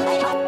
Hey,